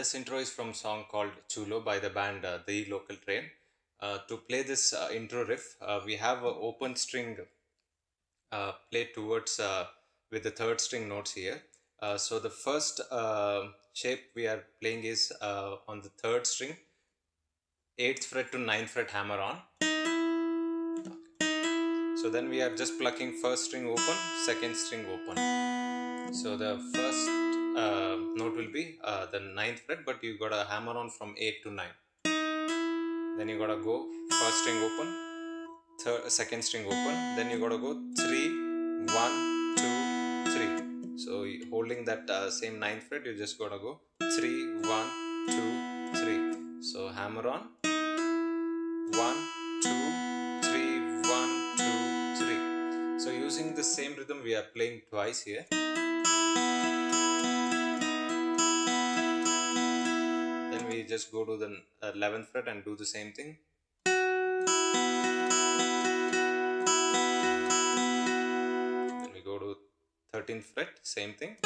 This intro is from song called Choo Lo by the band uh, The Local Train. Uh, to play this uh, intro riff, uh, we have an open string uh, played towards uh, with the third string notes here. So the first uh, shape we are playing is on the third string, 8th fret to 9th fret hammer on. So then we are just plucking first string open, second string open. So the first uh, note will be uh, the ninth fret, but you gotta hammer on from 8 to 9. Then you gotta go first string open, third, second string open, then you gotta go 3, 1, 2, 3. So holding that uh, same ninth fret, you just gotta go 3, 1, 2, 3. So hammer on 1, 2, 3, 1, 2, 3. So using the same rhythm, we are playing twice here. Just go to the uh, 11th fret and do the same thing. Then we go to 13th fret, same thing.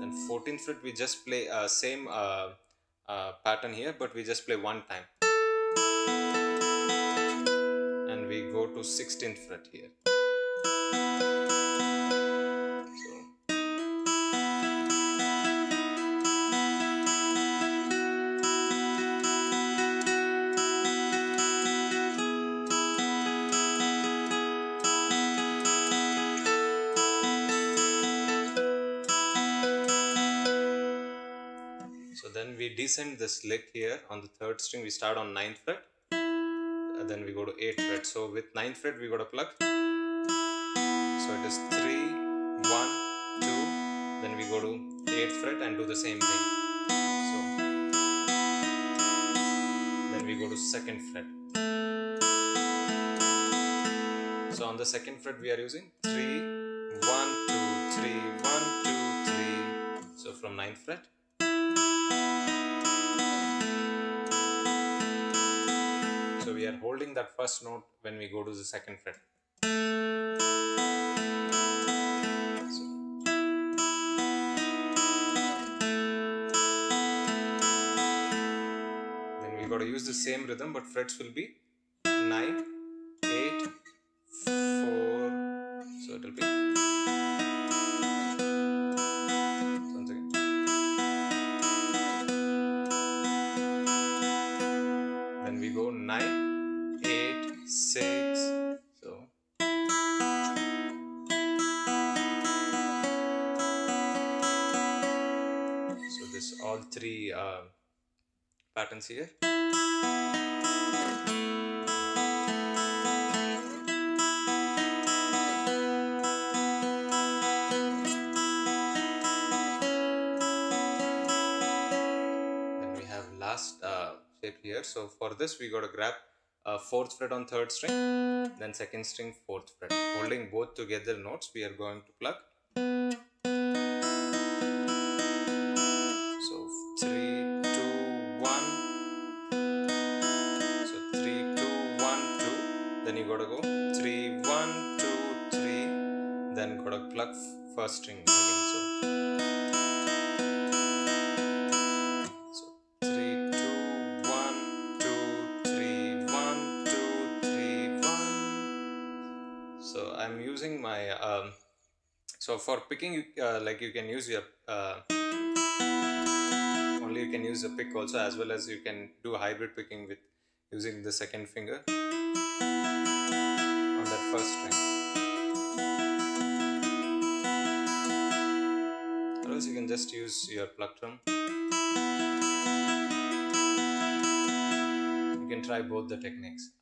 Then 14th fret we just play uh, same uh, uh, pattern here, but we just play one time. And we go to 16th fret here. Descend this lick here on the third string. We start on ninth fret. And then we go to 8th fret. So with ninth fret we got to pluck. So it is 3, 1, 2. Then we go to 8th fret and do the same thing. So then we go to second fret. So on the second fret we are using 3, 1, 2, 3, 1, 2, 3. So from ninth fret. So we are holding that first note when we go to the second fret. Then we got to use the same rhythm, but frets will be 9, patterns here. Then we have last uh, shape here. So for this we got to grab uh, fourth fret on third string, then second string fourth fret. Holding both together notes, we are going to pluck. Then you gotta go three, one, two, three. Then gotta pluck first string again. So. So I'm using my um, so for picking uh, like you can use your uh, only you can use a pick also as well as you can do hybrid picking with using the second finger just use your plectrum. You can try both the techniques.